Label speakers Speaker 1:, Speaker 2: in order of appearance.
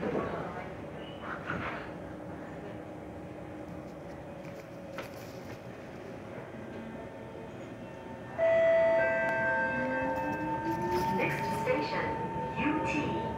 Speaker 1: Next station, UT.